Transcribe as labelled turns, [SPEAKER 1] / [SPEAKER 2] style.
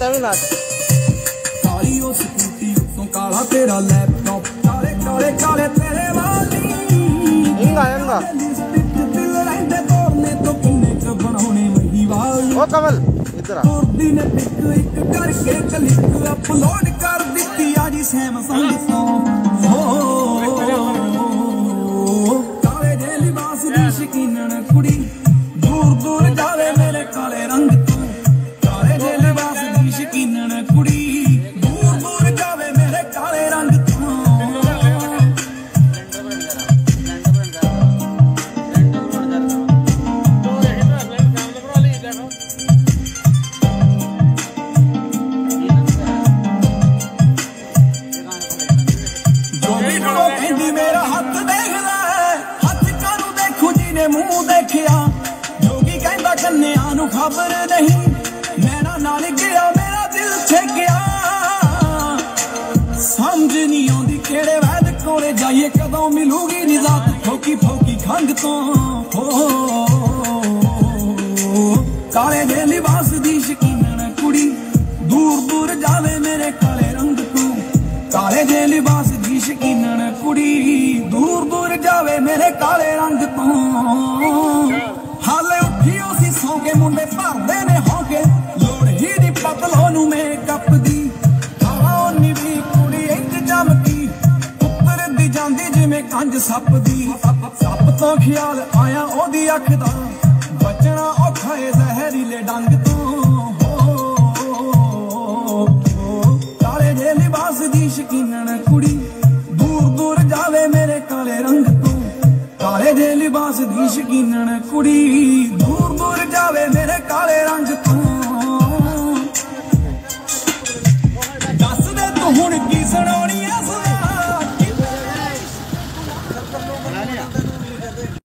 [SPEAKER 1] ਤੈਨੂੰ ਵੀ ਨੱਚ ਕਾਲੀ ਉਹ ਸਕੂਟੀ ਉੱਤੋਂ ਕਾਲਾ ਤੇਰਾ ਲੈਪਟਾਪ ਕਾਲੇ ਕਾਲੇ ਕਾਲੇ ਤੇਰੇ ਵਾਲੀ। ਇੰਗਾ ਇੰਗਾ ਉਹ
[SPEAKER 2] ਕਮਲ ਇੱਧਰ ਆ।
[SPEAKER 1] ਤੁਰਦੀ ਨੇ ਪਿੱਕ ਇੱਕ ਕਰਕੇ ਕਲਿੱਕ ਅਪਲੋਡ ਕਰ ਦਿੱਤੀ ਆ ਜੀ ਸੈਮਸੰਗ ਤੋਂ। ਮੂੰਹ ਦੇਖਿਆ? ਜੋਗੀ ਕਹਿੰਦਾ ਕੰਨਿਆਂ ਨੂੰ ਖਬਰ ਨਹੀਂ, ਨੈਣਾ ਨਾਲ ਗਿਆ, ਮੇਰਾ ਦਿਲ ਛੇਕਿਆ ਸਮਝ ਨਹੀਂ ਆਉਂਦੀ ਕਿਹੜੇ ਵੈਦ ਕੋਲੇ ਜਾਈਏ, ਕਦੋਂ ਮਿਲੂਗੀ ਨਿਜ਼ਾਤ? ਫੋਕੀ ਫੋਕੀ ਖੰਗ ਤੋਂ ਹੋ ਕਾਲੇ ਦੇ ਲਿਬਾਸ ਦੀ ਸ਼ਕੀਨ ਕੁੜੀ। ਦੂਰ ਦੂਰ ਜਾਵੇ ਮੇਰੇ ਕਾਲੇ ਰੰਗ ਤੋਂ। ਕਾਲੇ ਦੇ ਲਿਬਾਸ ਦੀ ਸ਼ਕੀਨਣ ਕੁੜੀ। ਦੂਰ ਦੂਰ ਜਾਵੇ ਮੇਰੇ ਕਾਲੇ ਰੰਗ ਤੋਂ। ਹਾਲੇ ਉੱਠੀ ਉਸੀ ਸੌਂ ਕੇ ਮੁੰਡੇ ਭਰਦੇ ਨੇ ਹੋ ਕੇ ਲੋੜ ਹੀ ਦੀ ਪਤਲੋ ਨੂੰ ਮੇਕਅਪ ਦੀ। ਹਵਾ ਨਿਵੀ ਕੁੜੀ ਇੱਕ ਚਮਕੀ। ਉੱਪਰ ਦੀ ਜਾਂਦੀ ਜਿਵੇਂ ਕੰਜ ਸੱਪ ਦੀ। ਸੱਪ ਤੋਂ ਖਿਆਲ ਆਇਆ ਉਹਦੀ ਅੱਖ ਦਾ। ਰੰਗ ਡੰਗ ਤੋਂ ਕਾਲੇ ਦੇ ਲਿਬਾਸ ਦੀ ਸ਼ਕੀਨਣ ਕੁੜੀ, ਦੂਰ ਦੂਰ ਜਾਵੇ ਮੇਰੇ ਕਾਲੇ ਰੰਗ ਤੋਂ। ਕਾਲੇ ਦੇ ਲਿਬਾਸ ਦੀ ਸ਼ਕੀਨਣ ਕੁੜੀ, ਦੂਰ ਦੂਰ ਜਾਵੇ ਮੇਰੇ ਕਾਲੇ ਰੰਗ